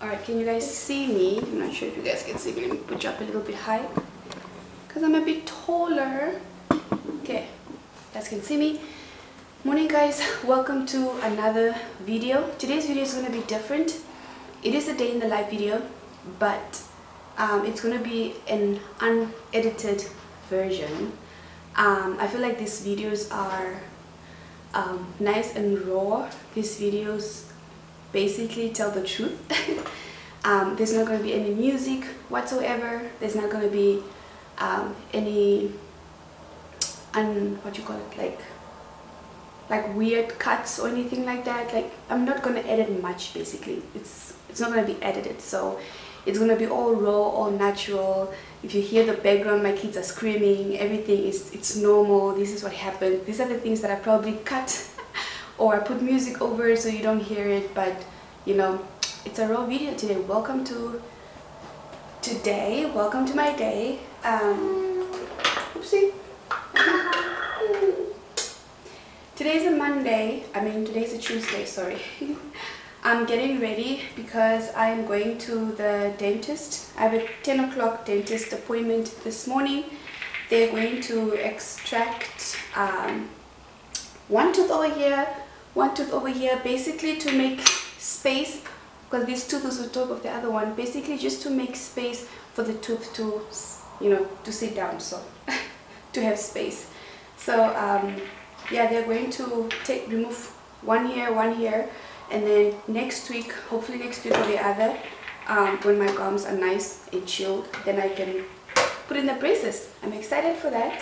Alright, can you guys see me? I'm not sure if you guys can see me. Let me put you up a little bit high. Because I'm a bit taller. Okay, you guys can see me. Morning guys, welcome to another video. Today's video is going to be different. It is a day in the life video, but um, it's going to be an unedited version. Um, I feel like these videos are um, nice and raw. These videos basically tell the truth. um, there's not going to be any music whatsoever. There's not going to be um, any, un, what do you call it, like like weird cuts or anything like that. Like I'm not going to edit much basically. It's it's not going to be edited. So it's going to be all raw, all natural. If you hear the background, my kids are screaming, everything is it's normal. This is what happened. These are the things that I probably cut or I put music over so you don't hear it but you know it's a raw video today. Welcome to today. Welcome to my day. Um oopsie. Today's a Monday. I mean today's a Tuesday sorry. I'm getting ready because I am going to the dentist. I have a 10 o'clock dentist appointment this morning. They're going to extract um, one tooth over here one tooth over here basically to make space because this tooth is on top of the other one basically just to make space for the tooth to you know to sit down so to have space. So um, yeah they're going to take remove one here one here and then next week hopefully next week or the other um, when my gums are nice and chilled then I can put in the braces. I'm excited for that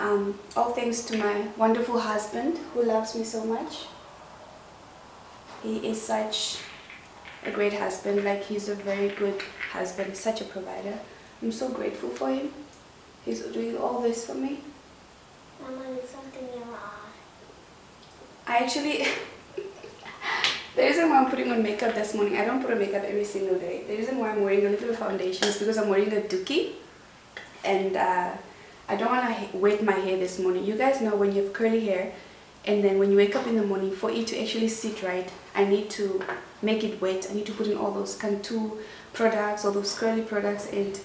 um, all thanks to my wonderful husband who loves me so much. He is such a great husband, like he's a very good husband, such a provider. I'm so grateful for him. He's doing all this for me. Mama, there's something in your eye. I actually, the reason why I'm putting on makeup this morning, I don't put on makeup every single day. The reason why I'm wearing a little foundation is because I'm wearing a dookie. And uh, I don't want to wet my hair this morning. You guys know when you have curly hair and then when you wake up in the morning for it to actually sit right, I need to make it wet. I need to put in all those Cantu products, all those curly products and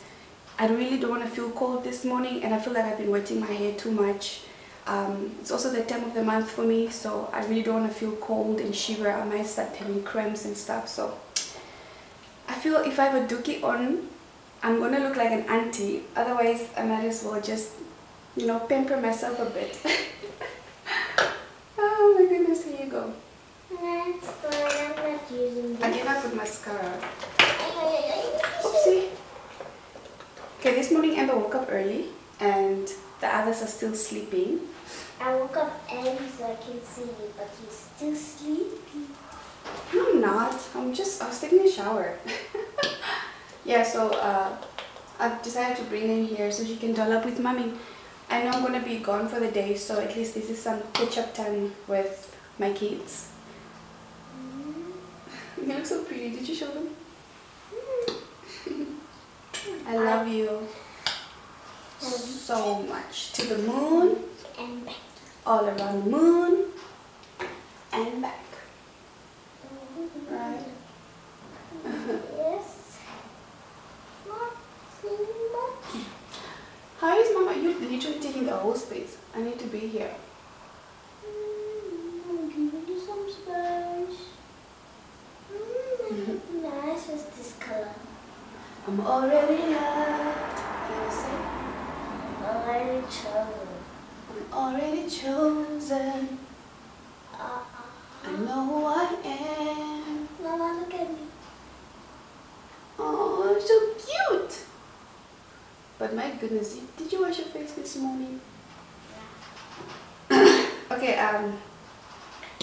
I really don't want to feel cold this morning and I feel like I've been wetting my hair too much. Um, it's also the time of the month for me so I really don't want to feel cold and shiver. I might start having cramps and stuff so I feel if I have a dookie on I'm gonna look like an auntie otherwise I might as well just you know pamper myself a bit oh my goodness here you go That's fine. I'm not using I this. came up with mascara Oopsie. oopsie okay this morning Amber woke up early and the others are still sleeping I woke up early so I can see you, but you're still sleeping. no I'm not I'm just I was taking a shower yeah so uh, I've decided to bring in here so she can doll up with mommy I know I'm gonna be gone for the day so at least this is some catch up time with my kids. You look so pretty. Did you show them? I love you so much. To the moon. And back. all around the moon. And back right Yes. Nothing much. How is mama? You're literally taking the whole space. I need to be here. Mm, I'm giving you some space. Mm, Nice is this color. I'm already loved. Can you say? Already chosen. I'm already chosen. Uh, I know who I am. Mama, look at me. Oh, so cute. But my goodness, you- did you wash your face this morning? okay, um,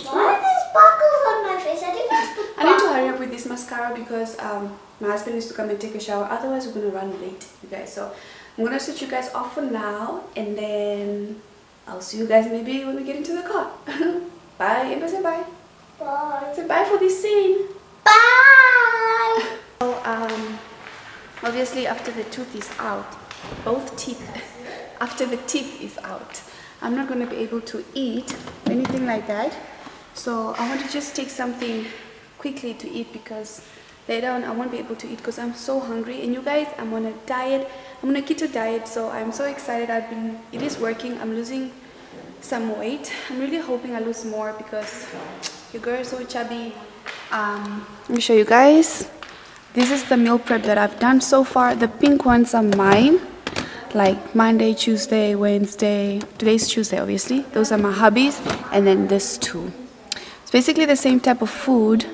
Why are these sparkles on my face? I didn't I need to hurry up with this mascara because um, my husband needs to come and take a shower. Otherwise, we're gonna run late, you guys. So I'm gonna switch you guys off for now, and then I'll see you guys maybe when we get into the car. bye. Amber, say bye. Bye. Say bye for this scene. Bye. So um, obviously after the tooth is out, both teeth, after the teeth is out, I'm not gonna be able to eat anything like that. So I want to just take something quickly to eat because later on I won't be able to eat because I'm so hungry. And you guys I'm on a diet I'm on a keto diet so I'm so excited. I've been it is working. I'm losing some weight. I'm really hoping I lose more because your girl is so chubby. Um, let me show you guys. This is the meal prep that I've done so far. The pink ones are mine like Monday Tuesday Wednesday. Today's Tuesday obviously. Those are my hobbies. and then this too. It's basically the same type of food.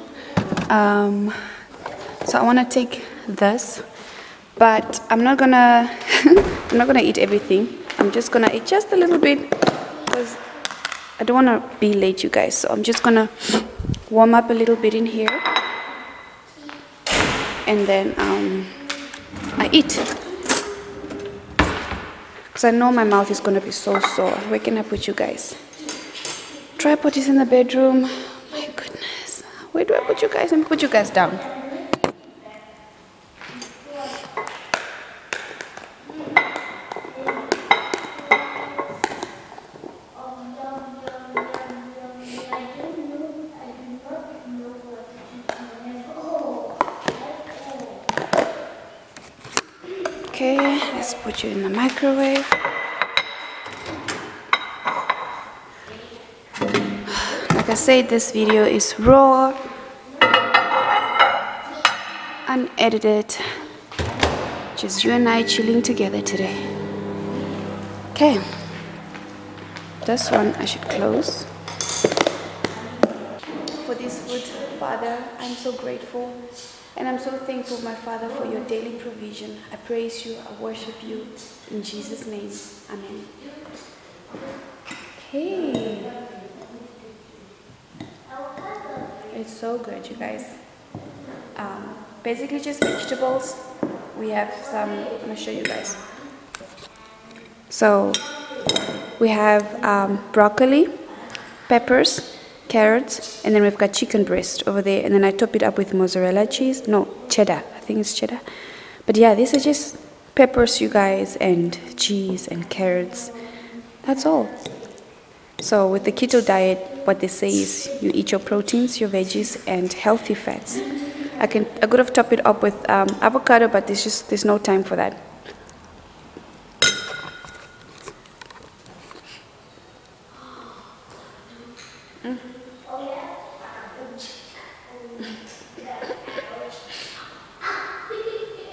Um, so I want to take this but I'm not gonna I'm not gonna eat everything. I'm just gonna eat just a little bit because I don't want to be late you guys. So I'm just gonna warm up a little bit in here. And then um, I eat because I know my mouth is gonna be so sore. Where can I put you guys? Tripod is in the bedroom. My goodness. Where do I put you guys? Let me put you guys down Said, this video is raw, unedited, just you and I chilling together today. Okay, this one I should close. For this food, Father, I'm so grateful. And I'm so thankful, my Father, for your daily provision. I praise you, I worship you. In Jesus' name, Amen. Okay. It's so good, you guys. Um, basically, just vegetables. We have some, I'm gonna show you guys. So, we have um, broccoli, peppers, carrots, and then we've got chicken breast over there. And then I top it up with mozzarella cheese. No, cheddar. I think it's cheddar. But yeah, these are just peppers, you guys, and cheese and carrots. That's all. So with the keto diet, what they say is you eat your proteins, your veggies, and healthy fats. I can I could have topped it up with um, avocado, but there's just there's no time for that.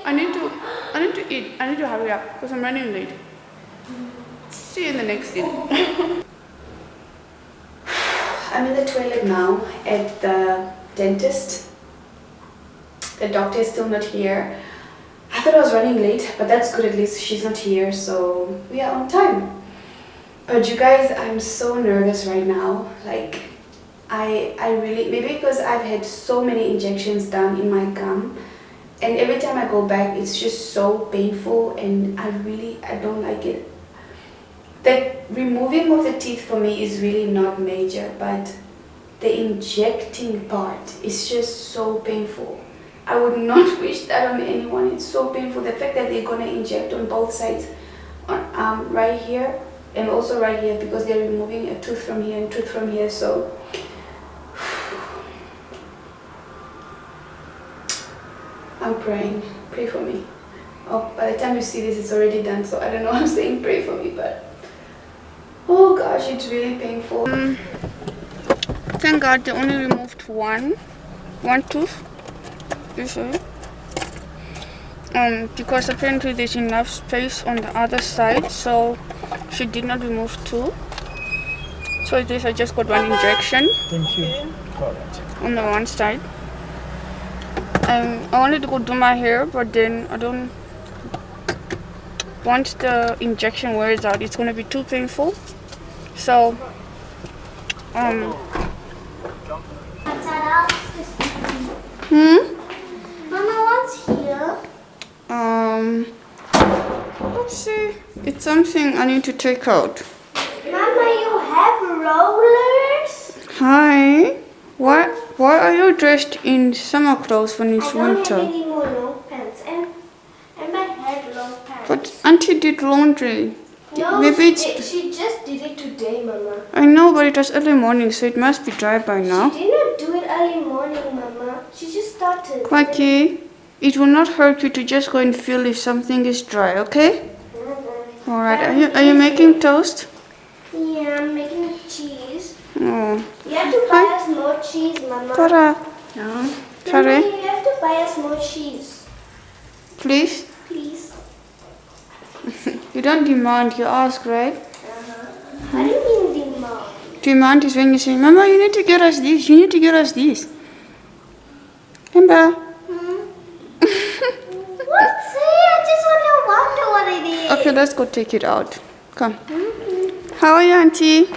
I need to I need to eat. I need to hurry up because I'm running late. See you in the next scene. I'm in the toilet now at the dentist. The doctor is still not here. I thought I was running late, but that's good at least she's not here, so we are on time. But you guys, I'm so nervous right now. Like, I, I really, maybe because I've had so many injections done in my gum, and every time I go back, it's just so painful, and I really, I don't like it. The removing of the teeth for me is really not major, but the injecting part is just so painful. I would not wish that on anyone. It's so painful. The fact that they're gonna inject on both sides, on um, right here and also right here, because they're removing a tooth from here and tooth from here. So I'm praying. Pray for me. Oh, by the time you see this, it's already done. So I don't know. I'm saying pray for me, but oh gosh, it's really painful. Mm. Thank God they only removed one, one tooth. You see? Um, because apparently there's enough space on the other side, so she did not remove two. So this I just got one injection. Thank you. Alright. on the one side. Um, I wanted to go do my hair, but then I don't. Once the injection wears out, it's gonna be too painful. So, um, hmm, Mama, what's here? um, let's see. It's something I need to take out. Mama, you have rollers? Hi. Why? Why are you dressed in summer clothes when it's I don't winter? have any more long pants. And, and I had long pants. But Auntie did laundry. no, maybe she, did, she just did it today, Mama. I know, but it was early morning, so it must be dry by now. She did not do it early morning, Mama. She just started. Quacky, it will not hurt you to just go and feel if something is dry, okay? Alright, are you, are you making toast? Yeah, I'm making cheese. Oh, You have to buy us more cheese, Mama. Tara. No. Sorry, you have to buy us more cheese, please. please. You don't demand, you ask, right? Uh-huh. I didn't mean demand. Demand is when you say, Mama, you need to get us this, you need to get us this. Amber. Hmm? what? Say, I just want to wonder what it is. Okay, let's go take it out. Come. How are you, Auntie?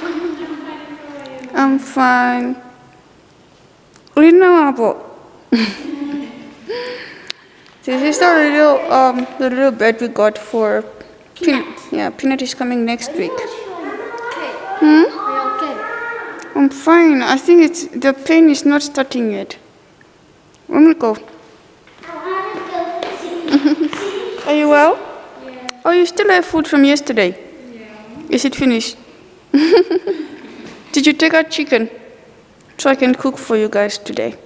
I'm fine. Abo. This is the little um the little bed we got for Peanut. Yeah, Peanut is coming next week. Okay. Hmm? Okay? I'm fine. I think it's the pain is not starting yet. Let me go Are you well? Oh, you still have food from yesterday? Yeah. Is it finished? Did you take out chicken? So I can cook for you guys today.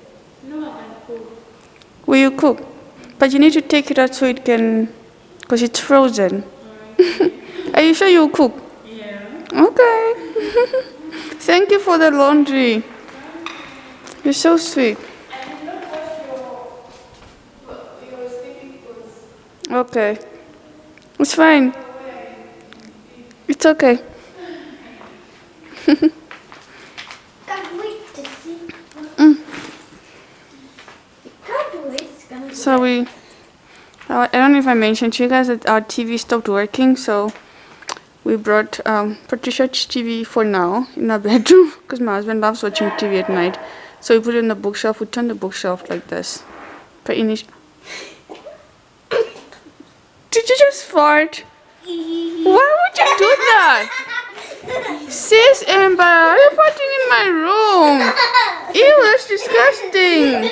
No, I can cook. Will you cook? But you need to take it out so it can, because it's frozen. Are you sure you'll cook? Yeah. Okay. Thank you for the laundry. You're so sweet. Your, your okay. It's fine. It's okay. So we, I don't know if I mentioned to you guys that our TV stopped working, so we brought um, Patricia's TV for now in our bedroom because my husband loves watching TV at night. So we put it in the bookshelf. We turn the bookshelf like this. But init- Did you just fart? Why would you do that? Sis Amber, are you farting in my room? Ew, that's disgusting.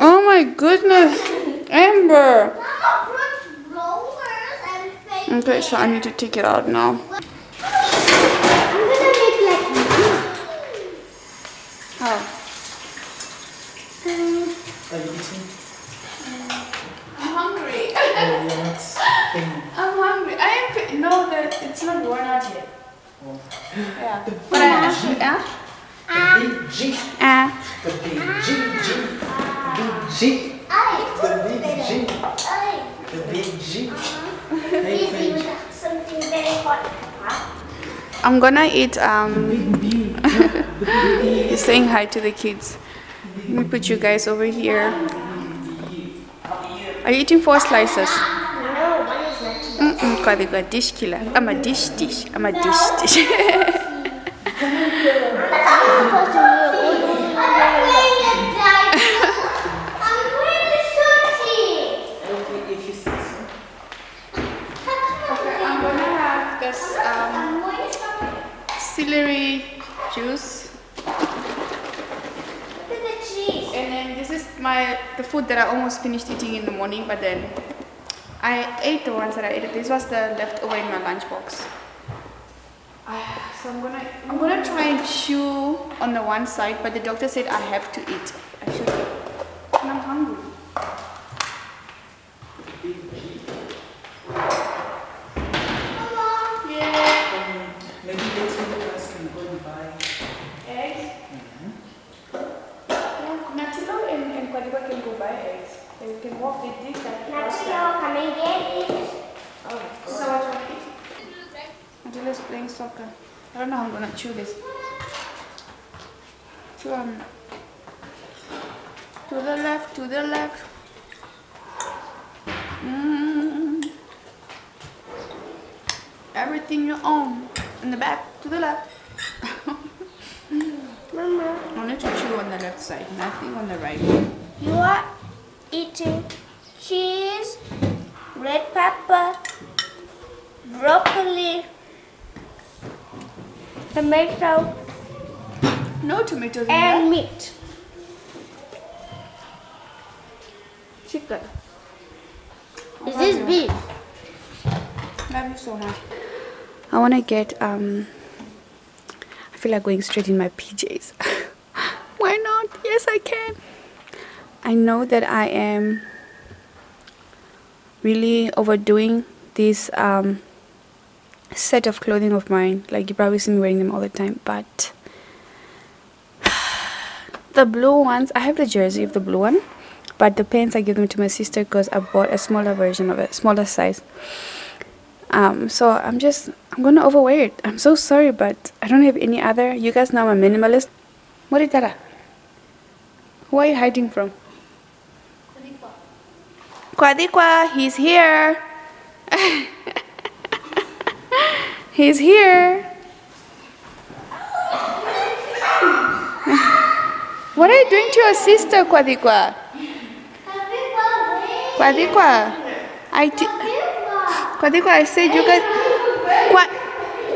Oh my goodness. Amber. Mama, put rollers and fake Okay, so I need to take it out now. I'm gonna make like Mama. Oh. Are you eating? I'm hungry. Oh, you're not eating. I'm hungry. I am. No, that it's not worn out yet. Oh. Yeah. But I have to. Yeah. The big G. Ah. The big G, G. Big G. I The big G. I The big G. Hey, easy French. with something very hot. I'm gonna eat. Um. Big B. saying hi to the kids. Let me put you guys over here. Are you eating four slices? I'm a ah, dish dish. Ah, I'm a dish dish. Okay, if you say so. Okay, I'm gonna have this celery juice, and then this is my the food that I almost finished eating in the morning, but then I ate the ones that I ate. This was the leftover in my lunchbox. Ah, so I'm gonna I'm gonna try and chew on the one side, but the doctor said I have to eat. I should eat. And I'm hungry. Yeah. Maybe later you guys can go and buy. Eggs? Yeah, Natilo and, and Kwadiba can go buy eggs. They can walk, they did that last time. So what you want to eat? Natilo's playing soccer. I don't know how I'm gonna chew this. On. To the left, to the left. Mm. Everything you own. In the back, to the left. I need to chew on the left side, nothing on the right. You are eating cheese, red pepper, broccoli, tomato, No tomatoes in and that. meat. Chicken. Is this beef? Love you so much. I want to get, um, I feel like going straight in my PJs. Why not? Yes, I can. I I know that I am really overdoing this um, set of clothing of mine. Like you probably see me wearing them all the time, but the blue ones, I have the jersey of the blue one, but the pants I give them to my sister because I bought a smaller version of it, smaller size. Um, so I'm just, I'm gonna overwear it. I'm so sorry, but I don't have any other. You guys know I'm a minimalist. What is that? Who are you hiding from? Kwadikwa, he's here. he's here. what are you doing to your sister, Kwadikwa? Kwadikwa, I Kwadikwa, I said you guys. Kwa-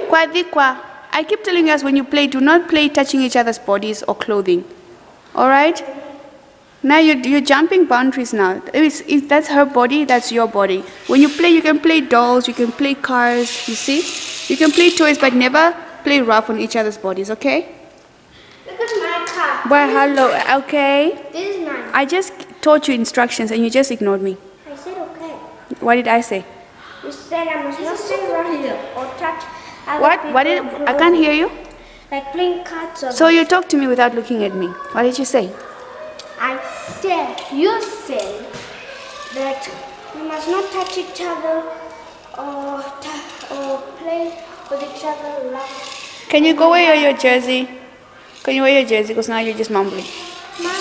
Kwadikwa, I keep telling guys when you play, do not play touching each other's bodies or clothing. All right? Now you're, you're jumping boundaries now. It's, it, that's her body, that's your body. When you play, you can play dolls, you can play cars, you see? You can play toys, but never play rough on each other's bodies, okay? Look at my car. Well, hello, okay? This is mine. I just taught you instructions and you just ignored me. I said okay. What did I say? You said I must not say rough or touch other What? What did I can't hear you? Like playing cards or So you talk to me without looking at me. What did you say? I said, you said that we must not touch each other or, or play with each other rough. Can you go wear your jersey? Can you wear your jersey? Because now you're just mumbling.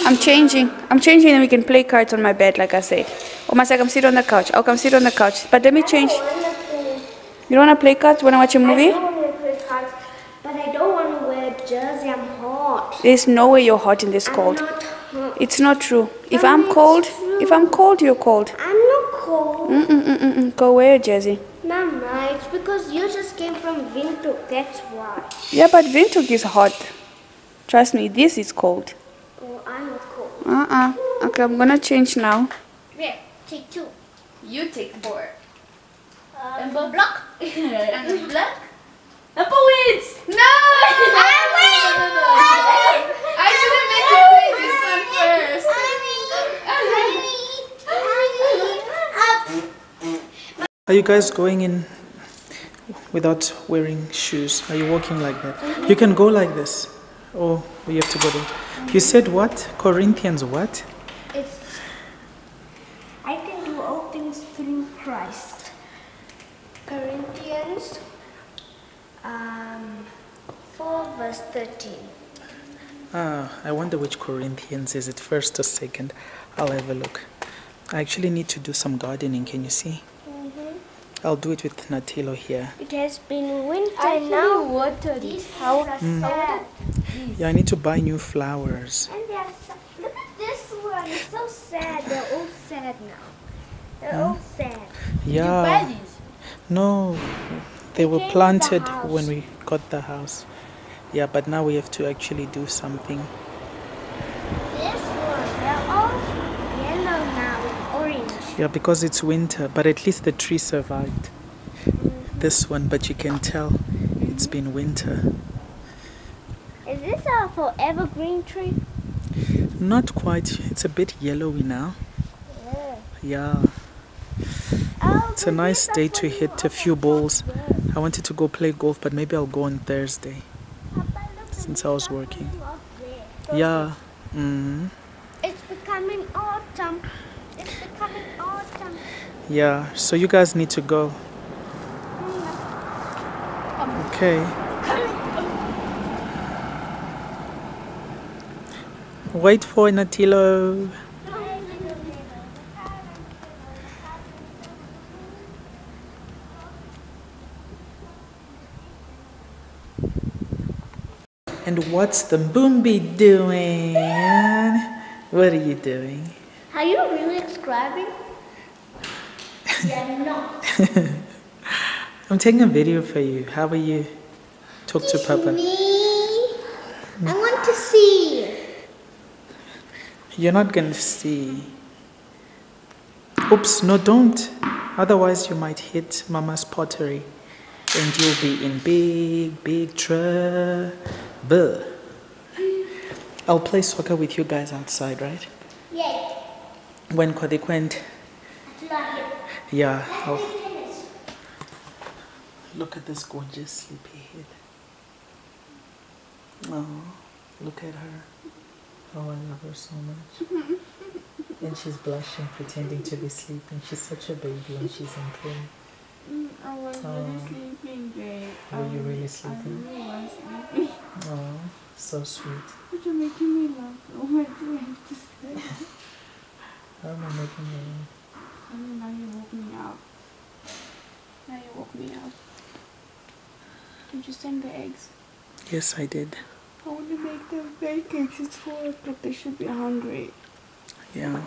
I'm changing. I'm changing and we can play cards on my bed, like I said. Oh, or must I come sit on the couch? I'll come sit on the couch. But let me change. I don't wanna play- You don't want to play cards? when I watch a movie? don't want to play cards, but I don't want to wear a jersey. I'm hot. There's no way you're hot in this cold. I'm hot. It's not true. If Mommy, I'm cold, true. if I'm cold, you're cold. I'm not cold. Mm-mm-mm-mm. Go wear your jersey. Mama, it's because you just came from Windhoek. That's why. Yeah, but Windhoek is hot. Trust me, this is cold. Oh, I'm not cold. Uh-uh. Okay, I'm gonna change now. Here, take two. You take four. Um, block. And black? And wins! No! I win! I should have made you play this one first. Are you guys going in without wearing shoes? Are you walking like that? You can go like this. Oh, you have to go there. You said what? Corinthians what? It's, I can do all things through Christ. Corinthians um, 4 verse 13. Ah, I wonder which Corinthians is it, first or second? I'll have a look. I actually need to do some gardening, can you see? I'll do it with Natilo here. It has been winter I now. now water These this. How are sad. Yeah, I need to buy new flowers. And they are so, look at this one. It's so sad. They're all sad now. They're all sad. Yeah. these? No, they were came with the planted when we got the house. Yeah, but now we have to actually do something. This one, they're all yellow now orange. Yeah, because it's winter, but at least the tree survived. This one, but you can tell it's been winter. Is this a forever green tree? Not quite, it's a bit yellowy now. Yeah, Oh, it's a nice day to hit a few balls. I wanted to go play golf, but maybe I'll go on Thursday since I was working. Yeah. Mm, It's becoming autumn. It's becoming autumn. yeah, so you guys need to go. Okay. Wait for Natilo. And what's the Boombi doing? What are you doing? Are you really subscribing? yeah, not. I'm taking a video for you. How are you? Talk to Papa. Me. I want to see. You're not going to see. Oops, no, don't. Otherwise, you might hit Mama's pottery and you'll be in big, big trouble. I'll play soccer with you guys outside, right? Yeah. when Kodik went. Yeah. I'll, look at this gorgeous sleepyhead. Oh, look at her. Oh, I love her so much. and she's blushing, pretending to be sleeping. She's such a baby when she's in pain. Mm, I was Oh. really sleeping, babe. I Were you really I really was sleeping. Oh, so sweet. But you're making me laugh. Oh my god, I have to say. How am I making you? laugh? I mean, now you woke me up. Now you woke me up. Did you send the eggs? Yes, I did. I want to make them pancakes. It's four o'clock. They should be hungry. Yeah.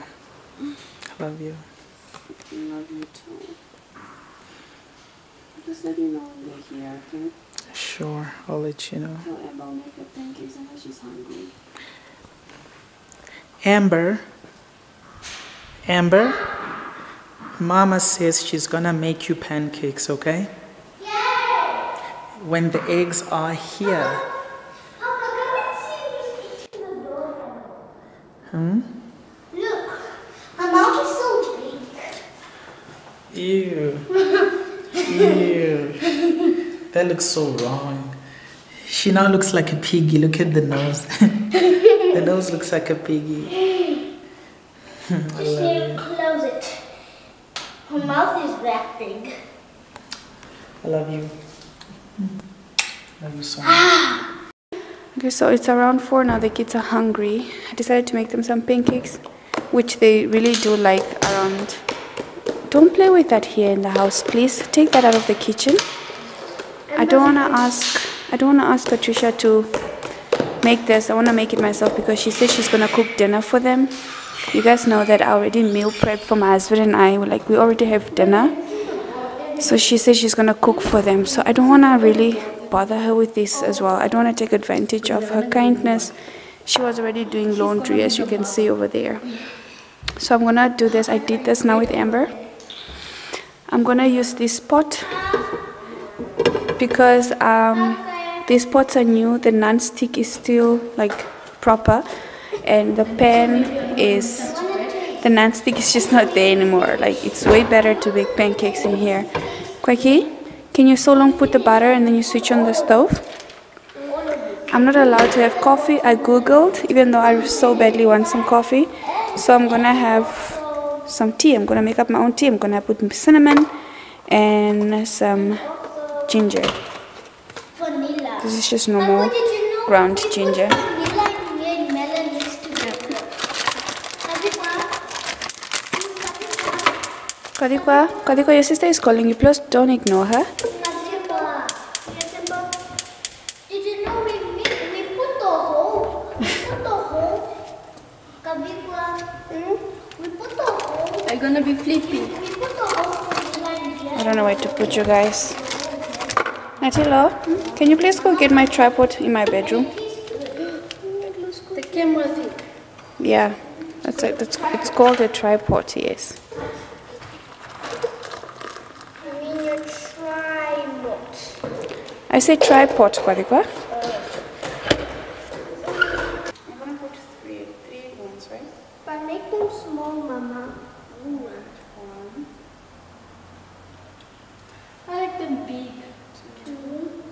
I love you. I love you too. Just let me know when they're here, okay? Sure, I'll let you know. Tell Emma I'll make her pancakes and she's hungry. Amber. Amber. Mama says she's gonna make you pancakes, okay? When the eggs are here. Hmm? Look, my mouth is so big. Ew. Ew. That looks so wrong. She now looks like a piggy. Look at the nose. the nose looks like a piggy. I Just love need you. to close it. Her mouth is that big. I love you. Love you so much. Okay, so it's around four now. The kids are hungry. I decided to make them some pancakes, which they really do like around. Don't play with that here in the house, please. Take that out of the kitchen. I don't wanna ask. I don't wanna ask Patricia to make this. I wanna make it myself because she said she's gonna cook dinner for them. You guys know that I already meal prep for my husband and I. Like we already have dinner. So she said she's gonna cook for them. So I don't wanna really bother her with this as well. I don't wanna take advantage of her kindness. She was already doing laundry as you can see over there. So I'm gonna do this. I did this now with Amber. I'm gonna use this pot because um, these pots are new. The non-stick is still like proper, and the pan is the non-stick is just not there anymore. Like it's way better to bake pancakes in here. Quacky, can you so long put the butter and then you switch on the stove? I'm not allowed to have coffee. I googled, even though I so badly want some coffee. So I'm gonna have some tea. I'm gonna make up my own tea. I'm gonna put cinnamon and some ginger. Vanilla. This is just normal you know ground ginger. Vanilla and made melon mixed together. Kadikwa, Kadikwa, your sister is calling you. Please don't ignore her. Nasiba. Nasiba. Did you know we, we, we put the hole? We put the hole. Kabikwa. We put the hole. Are you gonna be flipping? We put the hole for vanilla and I ginger. don't know to put you guys. Natilo, can you please go get my tripod in my bedroom? The camera thing. Yeah, that's it. That's it's called a tripod. Yes. I mean your tripod. I say tripod, Kadikwa. I'm gonna put three, three ones, right? But make them small, Mama. Ooh. I like them big. Two.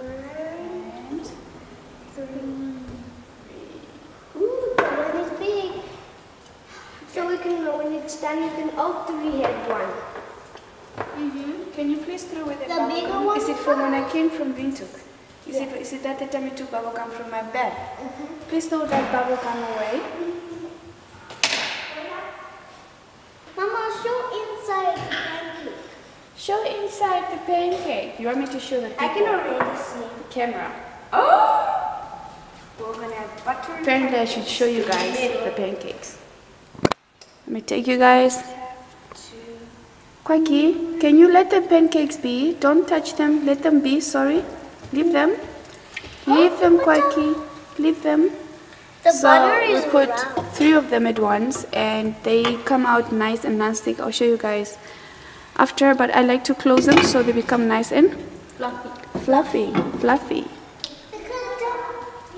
And three. Ooh, that one is big. Know when it's done, you can all three have one. Mm-hmm. Can you please throw away the, The bigger one? Is it from when I came from Windhoek? Is it is it that the time you took bubble gum from my bed? Please throw that bubble gum away. Mama, show inside the pancake. Show inside the pancake. You want me to show the people? I can already see. the camera. Oh! We're gonna have butter. Apparently, I should show you guys the pancakes. Let me take you guys. Quacky, can you let the pancakes be? Don't touch them. Let them be. Sorry. Leave them. Leave them, Quacky. Leave them. The so butter is we put three of them at once and they come out nice and non-stick. I'll show you guys after, but I like to close them so they become nice and Fluffy. fluffy. Fluffy.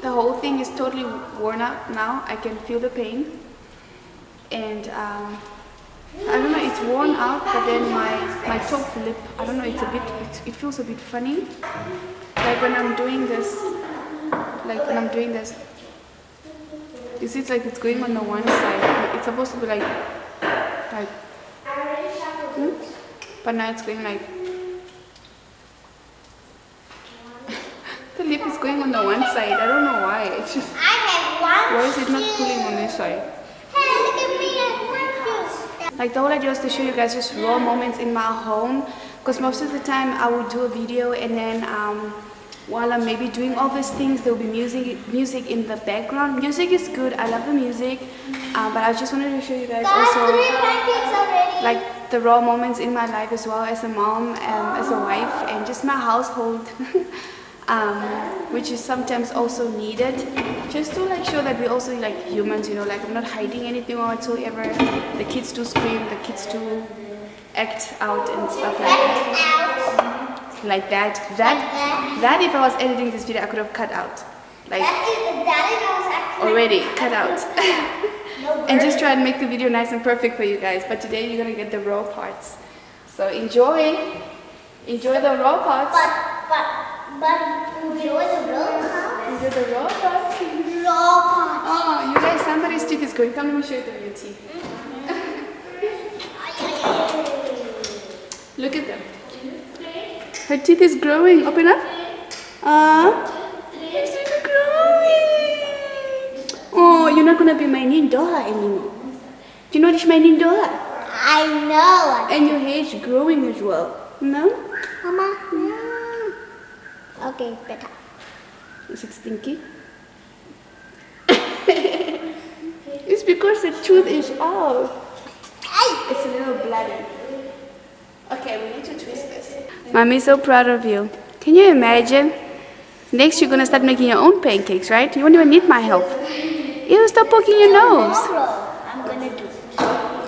The whole thing is totally worn out now. I can feel the pain. And um, I don't know, it's worn out, but then my, my top lip, I don't know, it's a bit, it, it feels a bit funny. Like when I'm doing this, like when I'm doing this, you see it's like it's going on the one side. It's supposed to be like, like, hmm? but now it's going like, the lip is going on the one side. I don't know why. It's just, I have why is it not pulling on this side? Hey, look at me. I want you. Like the whole idea was to show you guys just raw moments in my home because most of the time I would do a video and then um, while I'm maybe doing all these things there will be music music in the background. Music is good, I love the music um, but I just wanted to show you guys also three pancakes already. like the raw moments in my life as well as a mom, um, as a wife and just my household um, which is sometimes also needed just to like show that we also like humans you know like I'm not hiding anything whatsoever. The kids do scream the kids do act out and stuff like that. Like that. That that if I was editing this video I could have cut out. Like That is, that is I was actually. already cut out. And just try and make the video nice and perfect for you guys. But today you're gonna get the raw parts. So enjoy. Enjoy the raw parts The raw parts Raw part. oh you guys somebody's teeth is going come let me show you the new teeth look at them. Her teeth is growing. Open up. Ah her teeth are growing oh you're not gonna be my nindoha anymore do you know this my nindoha I know. and your hair is growing as well. No? Mama, no. Okay, better. Is it stinky? it's because the tooth is out. It's a little bloody. Okay, we need to twist this. Mommy's so proud of you. Can you imagine? Next, you're gonna start making your own pancakes, right? You won't even need my help. Ew, stop poking your nose. I'm gonna do.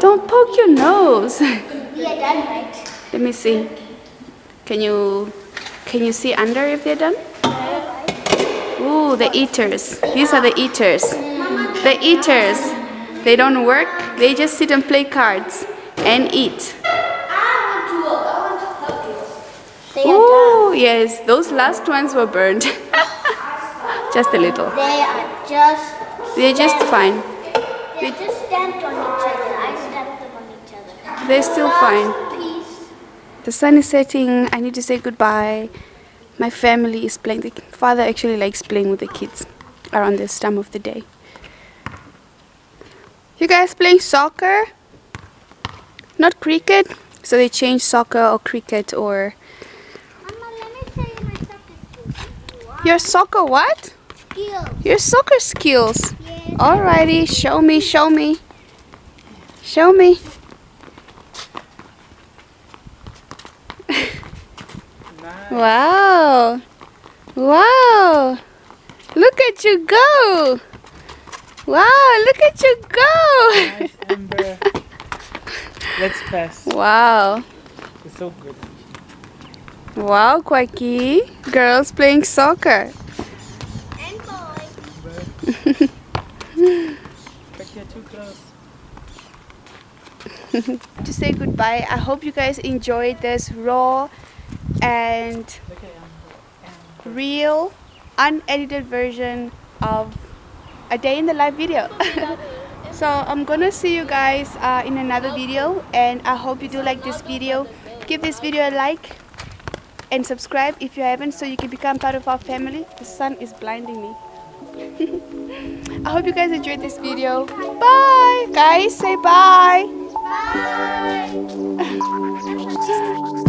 Don't poke your nose. We are done, right? Let me see. Can you can you see under if they're done? Ooh, the eaters. These are the eaters. The eaters. They don't work. They just sit and play cards and eat. I want to help you. They are done. Ooh, yes. Those last ones were burned. just a little. They are just. They're just fine. They just stamped on each other. I stamped them on each other. They're still fine. The sun is setting. I need to say goodbye. My family is playing. The father actually likes playing with the kids around this time of the day. You guys playing soccer? Not cricket? So they change soccer or cricket or Mama, let me show you my soccer skills. your soccer what? Skills. Your soccer skills. Yes. Alrighty, show me, show me. Show me. Wow. Wow. Look at you go. Wow, look at you go. Nice, Amber. Let's pass. Wow. It's so good. Wow, Quacky. Girls playing soccer. And boy. But you're too close. To say goodbye, I hope you guys enjoyed this raw and Look at Amber. real, unedited version of a day in the life video. so I'm gonna see you guys uh, in another video, and I hope you do like this video. Give this video a like and subscribe if you haven't, so you can become part of our family. The sun is blinding me. I hope you guys enjoyed this video. Bye, guys. Say bye. Bye.